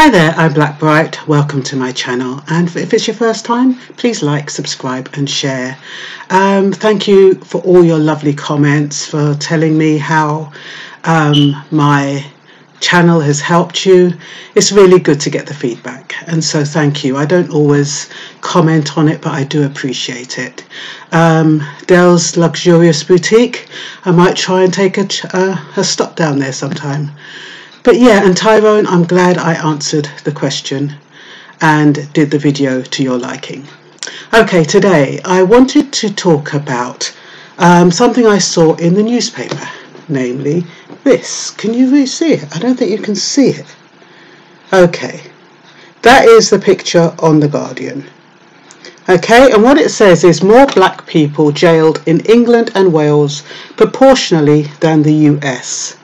Hi there, I'm Blackbright. Welcome to my channel. And if it's your first time, please like, subscribe, and share. Um, thank you for all your lovely comments, for telling me how um, my channel has helped you. It's really good to get the feedback, and so thank you. I don't always comment on it, but I do appreciate it. Um, Dell's Luxurious Boutique, I might try and take a, uh, a stop down there sometime. But yeah, and Tyrone, I'm glad I answered the question and did the video to your liking. Okay, today I wanted to talk about um, something I saw in the newspaper, namely this. Can you really see it? I don't think you can see it. Okay, that is the picture on The Guardian. Okay, and what it says is more black people jailed in England and Wales proportionally than the US.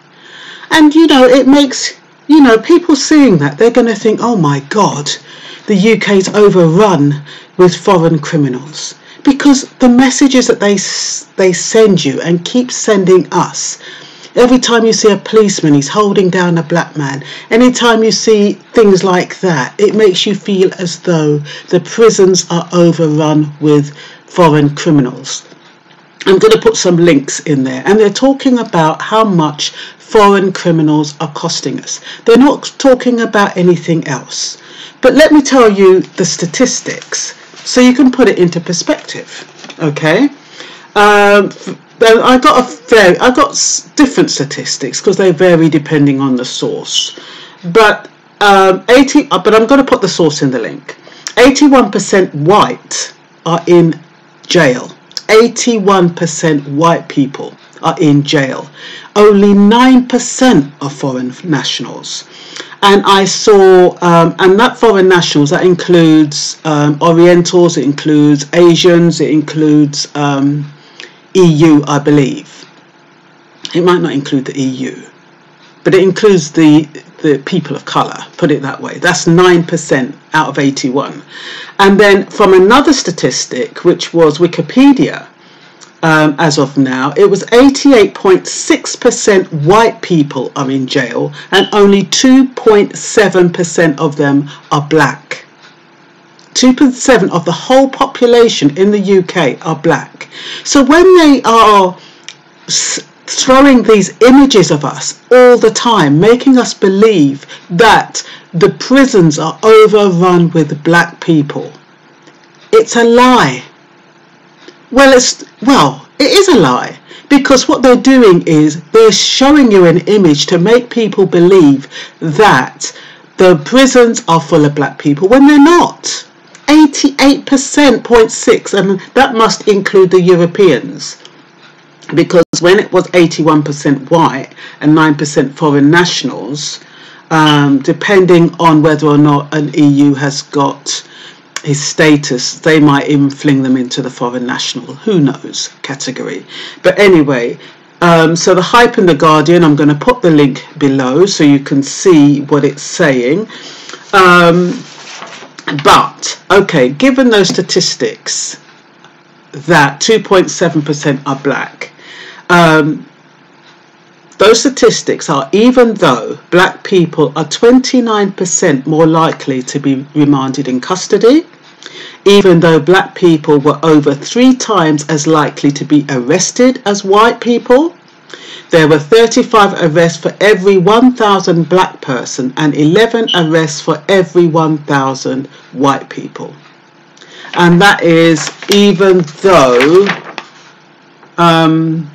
And you know, it makes, you know, people seeing that, they're going to think, oh my God, the UK's overrun with foreign criminals. Because the messages that they, they send you and keep sending us Every time you see a policeman, he's holding down a black man. Anytime you see things like that, it makes you feel as though the prisons are overrun with foreign criminals. I'm going to put some links in there, and they're talking about how much foreign criminals are costing us. They're not talking about anything else. But let me tell you the statistics so you can put it into perspective. Okay? Um, I got a very, I got different statistics because they vary depending on the source. But um, 80, uh, but I'm going to put the source in the link. 81% white are in jail. 81% white people are in jail. Only 9% are foreign nationals. And I saw, um, and that foreign nationals, that includes um, Orientals, it includes Asians, it includes um, EU, I believe. It might not include the EU, but it includes the the people of colour, put it that way. That's 9% out of 81. And then from another statistic, which was Wikipedia, um, as of now, it was 88.6% white people are in jail and only 2.7% of them are black. 2.7 of the whole population in the UK are black. So when they are throwing these images of us all the time, making us believe that the prisons are overrun with black people, it's a lie. Well, it's well, it is a lie because what they're doing is they're showing you an image to make people believe that the prisons are full of black people when they're not. 88%, 0.6, and that must include the Europeans. Because when it was 81% white and 9% foreign nationals, um, depending on whether or not an EU has got his status, they might even fling them into the foreign national, who knows, category. But anyway, um, so the hype in the Guardian, I'm going to put the link below so you can see what it's saying. Um, but, okay, given those statistics that 2.7% are black, um, those statistics are even though black people are 29% more likely to be remanded in custody, even though black people were over three times as likely to be arrested as white people, there were 35 arrests for every 1,000 black person and 11 arrests for every 1,000 white people. And that is even though um,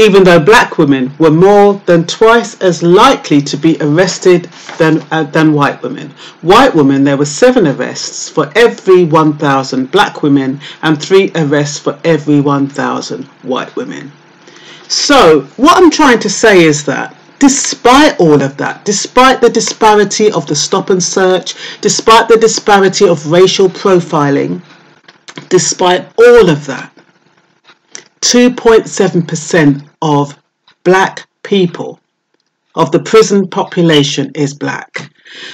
even though black women were more than twice as likely to be arrested than, uh, than white women. White women, there were seven arrests for every 1,000 black women and three arrests for every 1,000 white women. So, what I'm trying to say is that despite all of that, despite the disparity of the stop and search, despite the disparity of racial profiling, despite all of that, 2.7% of black people of the prison population is black.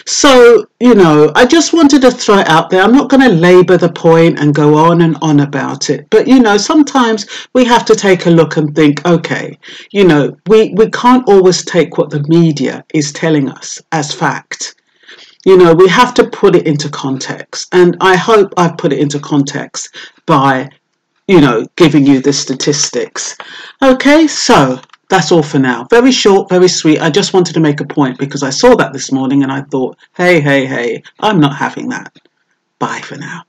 So, you know, I just wanted to throw it out there. I'm not going to labour the point and go on and on about it. But, you know, sometimes we have to take a look and think, okay, you know, we, we can't always take what the media is telling us as fact. You know, we have to put it into context. And I hope I've put it into context by, you know, giving you the statistics. Okay, so that's all for now. Very short, very sweet. I just wanted to make a point because I saw that this morning and I thought, hey, hey, hey, I'm not having that. Bye for now.